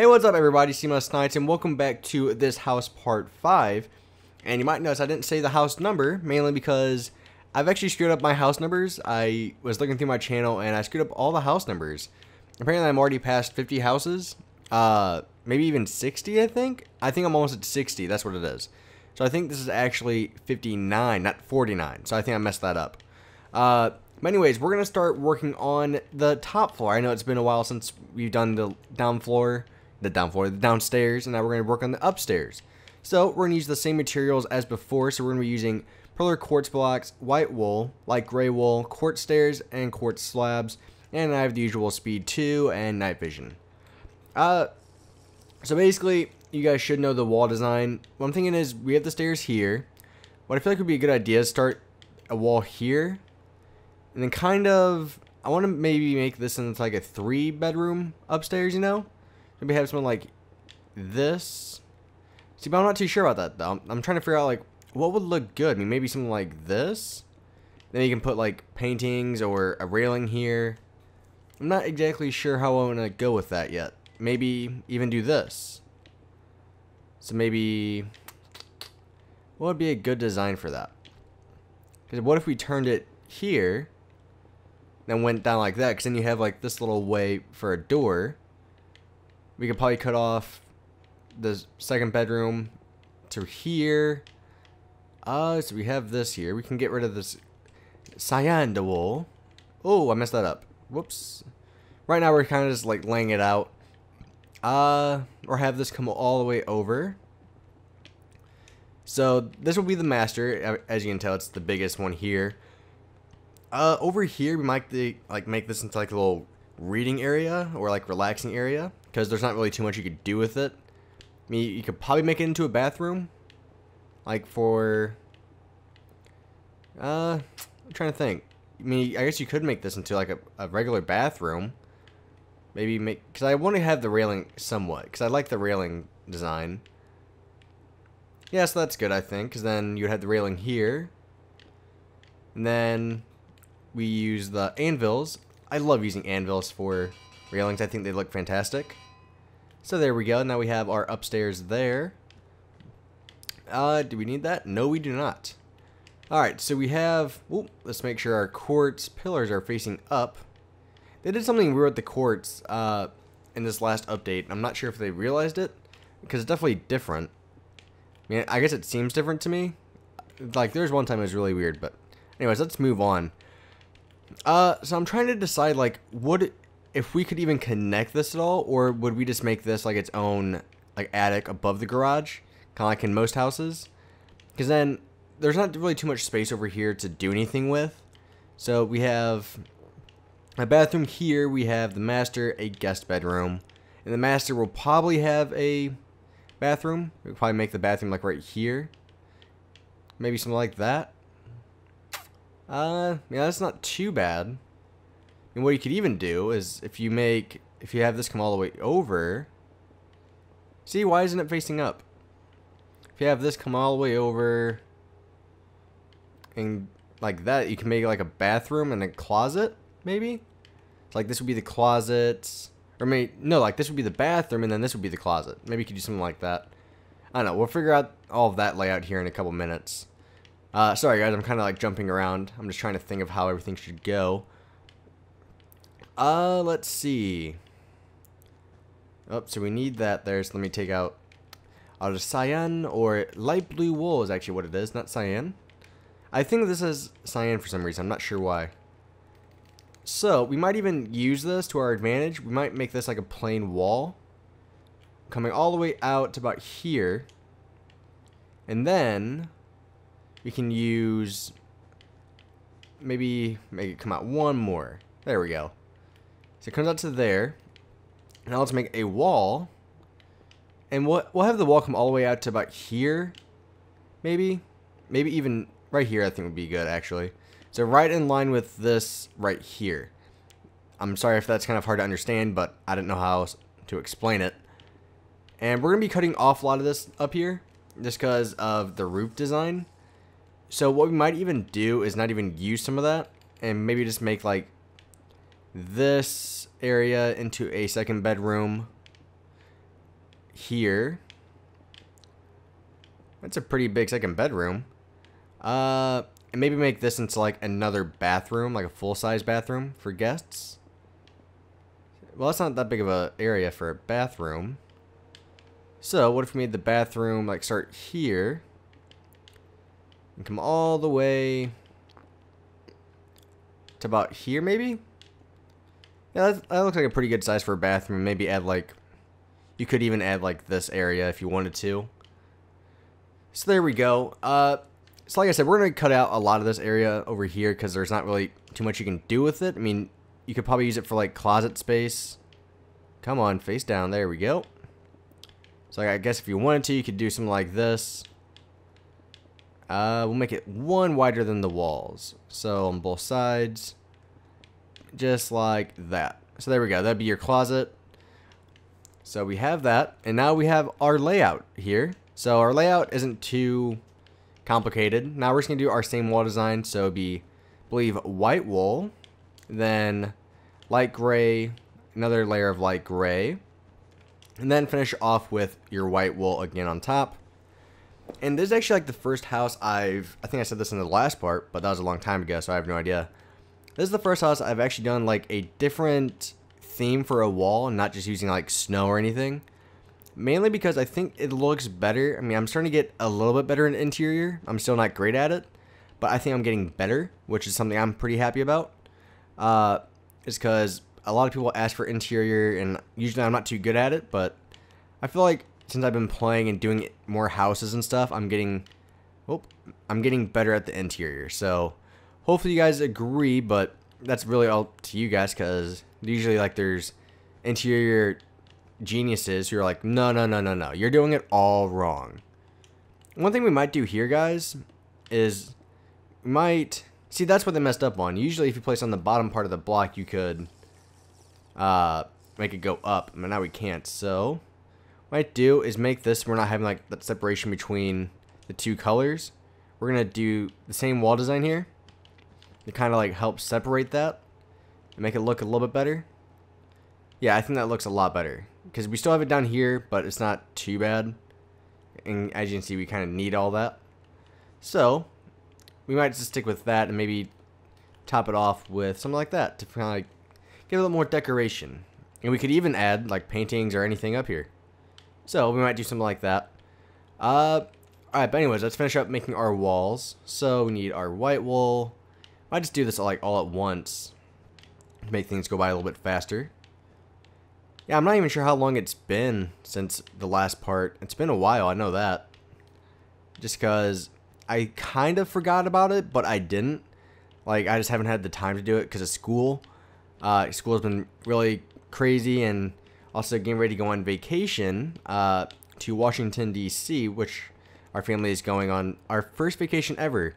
Hey, what's up everybody, CMOS Knights, and welcome back to this house part 5. And you might notice I didn't say the house number, mainly because I've actually screwed up my house numbers. I was looking through my channel and I screwed up all the house numbers. Apparently I'm already past 50 houses, uh, maybe even 60 I think? I think I'm almost at 60, that's what it is. So I think this is actually 59, not 49, so I think I messed that up. Uh, but anyways, we're going to start working on the top floor. I know it's been a while since we've done the down floor the down floor, the downstairs, and now we're going to work on the upstairs. So we're going to use the same materials as before, so we're going to be using pillar quartz blocks, white wool, light gray wool, quartz stairs, and quartz slabs, and I have the usual speed 2 and night vision. Uh, so basically, you guys should know the wall design. What I'm thinking is, we have the stairs here. What I feel like would be a good idea is start a wall here, and then kind of, I want to maybe make this into like a three bedroom upstairs, you know? Maybe have something like this. See, but I'm not too sure about that, though. I'm, I'm trying to figure out, like, what would look good. I mean, maybe something like this. Then you can put, like, paintings or a railing here. I'm not exactly sure how I want to go with that yet. Maybe even do this. So maybe... What would be a good design for that? Because what if we turned it here, then went down like that? Because then you have, like, this little way for a door we could probably cut off the second bedroom to here. Uh, so we have this here. We can get rid of this cyan wool. Oh, I messed that up. Whoops. Right now we're kind of just like laying it out. Uh, or have this come all the way over. So this will be the master. As you can tell, it's the biggest one here. Uh, over here we might like make this into like a little reading area or like relaxing area because there's not really too much you could do with it. I mean, you could probably make it into a bathroom, like for. Uh, I'm trying to think. I mean, I guess you could make this into like a, a regular bathroom. Maybe make because I want to have the railing somewhat because I like the railing design. Yeah, so that's good I think because then you'd have the railing here, and then we use the anvils. I love using anvils for railings. I think they look fantastic. So there we go. Now we have our upstairs there. Uh, do we need that? No, we do not. Alright, so we have... Let's make sure our quartz pillars are facing up. They did something weird with the quartz uh, in this last update. I'm not sure if they realized it, because it's definitely different. I mean, I guess it seems different to me. Like, there's one time it was really weird, but... Anyways, let's move on. Uh, so I'm trying to decide, like, would if we could even connect this at all, or would we just make this like its own like attic above the garage, kind of like in most houses? Because then there's not really too much space over here to do anything with. So we have a bathroom here. We have the master, a guest bedroom, and the master will probably have a bathroom. We'll probably make the bathroom like right here. Maybe something like that. Uh, yeah, that's not too bad. And what you could even do is if you make, if you have this come all the way over, see, why isn't it facing up? If you have this come all the way over and like that, you can make like a bathroom and a closet, maybe? So like this would be the closet, or maybe, no, like this would be the bathroom and then this would be the closet. Maybe you could do something like that. I don't know, we'll figure out all of that layout here in a couple minutes. Uh, sorry guys, I'm kind of like jumping around. I'm just trying to think of how everything should go. Uh, let's see. Oh, so we need that there, so let me take out either cyan or light blue wool is actually what it is, not cyan. I think this is cyan for some reason, I'm not sure why. So, we might even use this to our advantage. We might make this like a plain wall. Coming all the way out to about here. And then, we can use, maybe make it come out one more. There we go. So it comes out to there. Now let's make a wall. And we'll, we'll have the wall come all the way out to about here. Maybe. Maybe even right here I think would be good actually. So right in line with this right here. I'm sorry if that's kind of hard to understand, but I didn't know how to explain it. And we're going to be cutting off a lot of this up here, just because of the roof design. So what we might even do is not even use some of that, and maybe just make like this area into a second bedroom. here. That's a pretty big second bedroom. Uh, and maybe make this into like another bathroom, like a full-size bathroom for guests. Well, that's not that big of an area for a bathroom. So, what if we made the bathroom like start here and come all the way to about here, maybe? Yeah, that, that looks like a pretty good size for a bathroom. Maybe add like, you could even add like this area if you wanted to. So there we go. Uh, so like I said, we're going to cut out a lot of this area over here because there's not really too much you can do with it. I mean, you could probably use it for like closet space. Come on, face down. There we go. So I guess if you wanted to, you could do something like this. Uh, we'll make it one wider than the walls. So on both sides, just like that. So there we go. That'd be your closet. So we have that. And now we have our layout here. So our layout isn't too complicated. Now we're just going to do our same wall design. So be, believe, white wool. Then light gray. Another layer of light gray. And then finish off with your white wool again on top. And this is actually like the first house I've, I think I said this in the last part, but that was a long time ago, so I have no idea. This is the first house I've actually done like a different theme for a wall, not just using like snow or anything. Mainly because I think it looks better. I mean, I'm starting to get a little bit better in interior. I'm still not great at it, but I think I'm getting better, which is something I'm pretty happy about. Uh, is because a lot of people ask for interior, and usually I'm not too good at it, but I feel like since I've been playing and doing more houses and stuff, I'm getting, oh, I'm getting better at the interior. So hopefully you guys agree, but that's really all to you guys because usually like there's interior geniuses who are like, no, no, no, no, no, you're doing it all wrong. One thing we might do here, guys, is might see that's what they messed up on. Usually, if you place on the bottom part of the block, you could uh, make it go up, but now we can't. So what I do is make this, we're not having like that separation between the two colors. We're to do the same wall design here to kind of like help separate that and make it look a little bit better. Yeah, I think that looks a lot better because we still have it down here, but it's not too bad. And as you can see, we kind of need all that. So we might just stick with that and maybe top it off with something like that to kind of like give a little more decoration. And we could even add like paintings or anything up here. So we might do something like that. Uh, Alright, but anyways, let's finish up making our walls. So we need our white wool. I just do this like all at once to make things go by a little bit faster. Yeah, I'm not even sure how long it's been since the last part. It's been a while, I know that. Just because I kind of forgot about it, but I didn't. Like, I just haven't had the time to do it because of school. Uh, school has been really crazy and also getting ready to go on vacation uh, to Washington, D.C., which our family is going on our first vacation ever.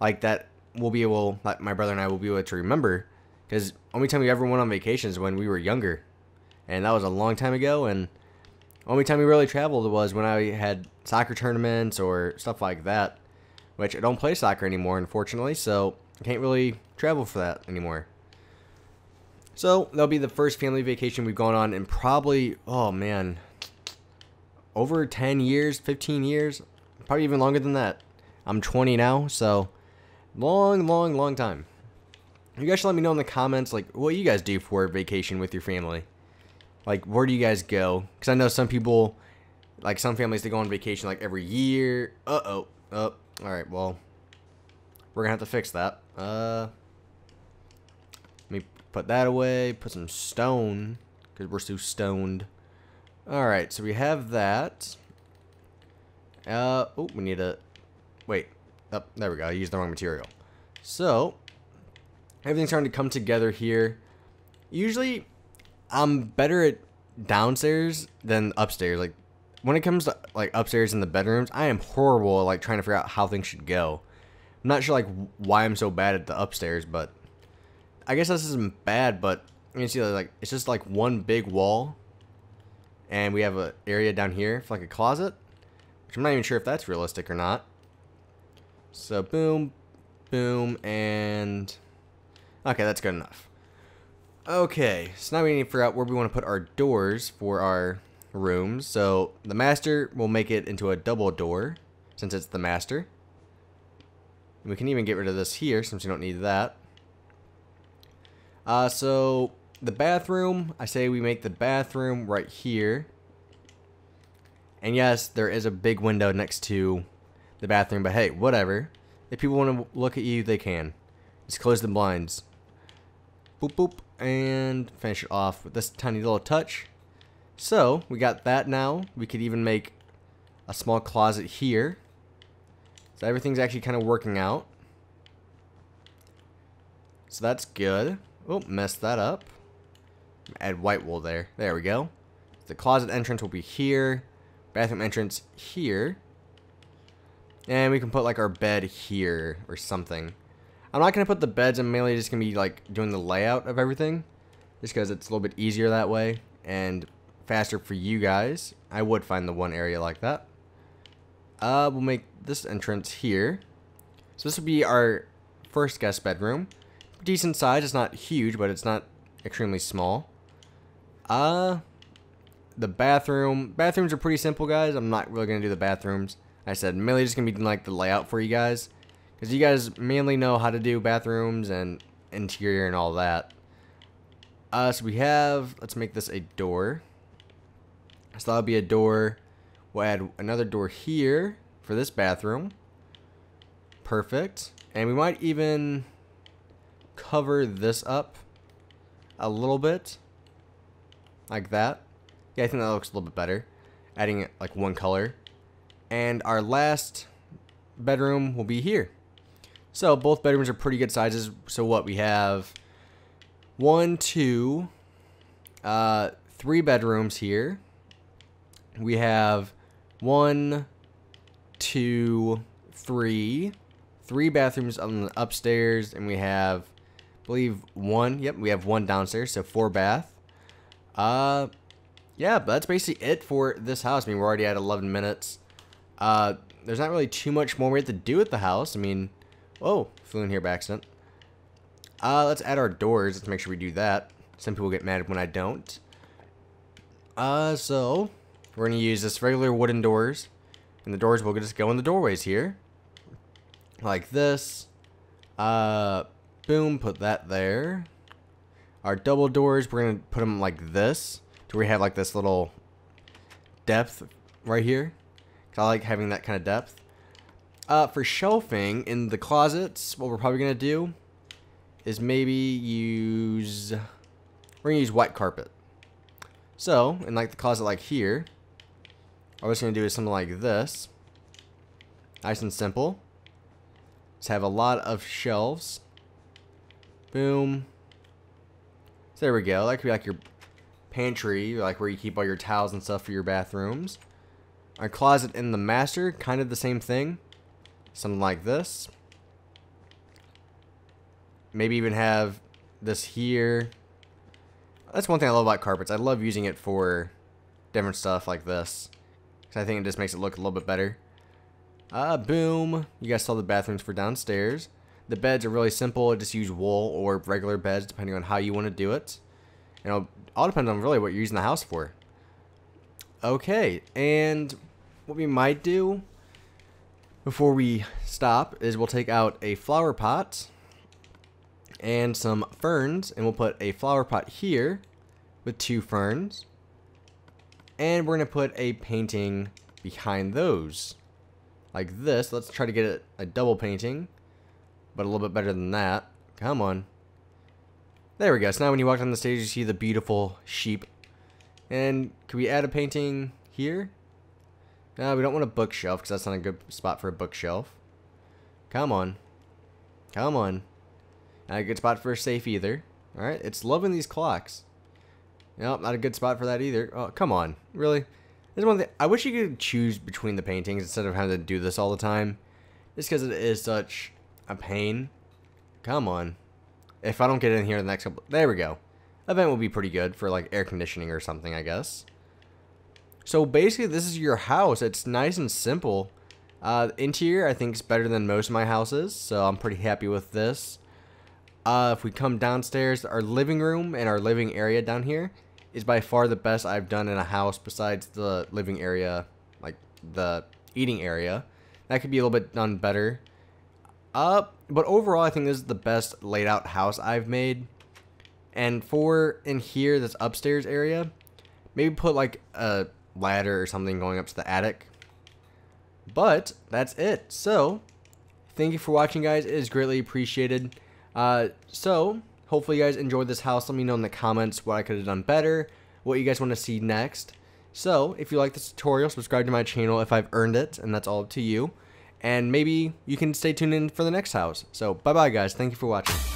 Like that, we'll be able, like my brother and I will be able to remember. Because only time we ever went on vacation is when we were younger. And that was a long time ago. And only time we really traveled was when I had soccer tournaments or stuff like that. Which I don't play soccer anymore, unfortunately. So I can't really travel for that anymore. So that'll be the first family vacation we've gone on in probably, oh man, over 10 years, 15 years, probably even longer than that. I'm 20 now, so long, long, long time. You guys should let me know in the comments, like, what you guys do for vacation with your family. Like, where do you guys go? Because I know some people, like, some families, they go on vacation, like, every year. Uh-oh. Oh, alright, well, we're gonna have to fix that. Uh... Let me put that away. Put some stone. Because we're so stoned. Alright, so we have that. Uh, oh, we need a... Wait. Oh, there we go. I used the wrong material. So, everything's starting to come together here. Usually, I'm better at downstairs than upstairs. Like, when it comes to, like, upstairs in the bedrooms, I am horrible at, like, trying to figure out how things should go. I'm not sure, like, why I'm so bad at the upstairs, but I guess this isn't bad, but you can see like it's just like one big wall, and we have an area down here for like a closet, which I'm not even sure if that's realistic or not. So boom, boom, and okay, that's good enough. Okay, so now we need to figure out where we want to put our doors for our rooms. So the master will make it into a double door since it's the master. We can even get rid of this here since we don't need that. Uh, so the bathroom, I say we make the bathroom right here. And yes, there is a big window next to the bathroom, but hey, whatever. If people want to look at you, they can. Just close the blinds. Boop, boop, and finish it off with this tiny little touch. So, we got that now. We could even make a small closet here. So everything's actually kind of working out. So that's good. Oh, messed that up. Add white wool there. There we go. The closet entrance will be here. Bathroom entrance here. And we can put like our bed here or something. I'm not going to put the beds. I'm mainly just going to be like doing the layout of everything. Just because it's a little bit easier that way. And faster for you guys. I would find the one area like that. Uh, we'll make this entrance here. So this will be our first guest bedroom. Decent size. It's not huge, but it's not extremely small. Uh, the bathroom. Bathrooms are pretty simple, guys. I'm not really going to do the bathrooms. I said mainly just going to be like the layout for you guys. Because you guys mainly know how to do bathrooms and interior and all that. Uh, so we have, let's make this a door. So that'll be a door. We'll add another door here for this bathroom. Perfect. And we might even cover this up a little bit. Like that. Yeah, I think that looks a little bit better. Adding like one color. And our last bedroom will be here. So both bedrooms are pretty good sizes. So what we have one, two, uh, three bedrooms here. We have one, two, three, three bathrooms on the upstairs, and we have, I believe, one. Yep, we have one downstairs, so four bath. Uh, yeah, but that's basically it for this house. I mean, we're already at 11 minutes. Uh, there's not really too much more we have to do with the house. I mean, oh, flew in here by accident. Uh, let's add our doors. Let's make sure we do that. Some people get mad when I don't. Uh, so, we're going to use this regular wooden doors. And the doors will just go in the doorways here. Like this. Uh, boom, put that there. Our double doors, we're going to put them like this. To where we have like this little depth right here. I like having that kind of depth. Uh, for shelving in the closets, what we're probably going to do is maybe use... We're going to use white carpet. So, in like the closet like here, all we're going to do is something like this. Nice and simple. Just have a lot of shelves. Boom. So there we go. That could be like your pantry, like where you keep all your towels and stuff for your bathrooms. Our closet in the master, kind of the same thing. Something like this. Maybe even have this here. That's one thing I love about carpets. I love using it for different stuff like this. Because I think it just makes it look a little bit better. Uh, boom. You guys saw the bathrooms for downstairs. The beds are really simple. Just use wool or regular beds depending on how you want to do it. And it'll all depends on really what you're using the house for. Okay, and what we might do before we stop is we'll take out a flower pot and some ferns and we'll put a flower pot here with two ferns. And we're going to put a painting behind those. Like this let's try to get it a double painting but a little bit better than that. Come on. There we go so now when you walk on the stage you see the beautiful sheep and can we add a painting here no we don't want a bookshelf because that's not a good spot for a bookshelf come on come on not a good spot for a safe either. Alright, it's loving these clocks. Nope, not a good spot for that either. Oh, come on. Really? There's one thing. I wish you could choose between the paintings instead of having to do this all the time. Just because it is such a pain. Come on. If I don't get in here in the next couple... There we go. Event will be pretty good for like air conditioning or something, I guess. So basically, this is your house. It's nice and simple. Uh, interior, I think, is better than most of my houses. So I'm pretty happy with this. Uh, if we come downstairs, our living room and our living area down here is by far the best I've done in a house besides the living area, like the eating area. That could be a little bit done better. Uh, but overall, I think this is the best laid out house I've made. And for in here, this upstairs area, maybe put like a ladder or something going up to the attic. But that's it. So, thank you for watching, guys. It is greatly appreciated. Uh, so, hopefully you guys enjoyed this house. Let me know in the comments what I could have done better, what you guys want to see next. So, if you like this tutorial, subscribe to my channel if I've earned it, and that's all up to you. And maybe you can stay tuned in for the next house. So, bye-bye, guys. Thank you for watching.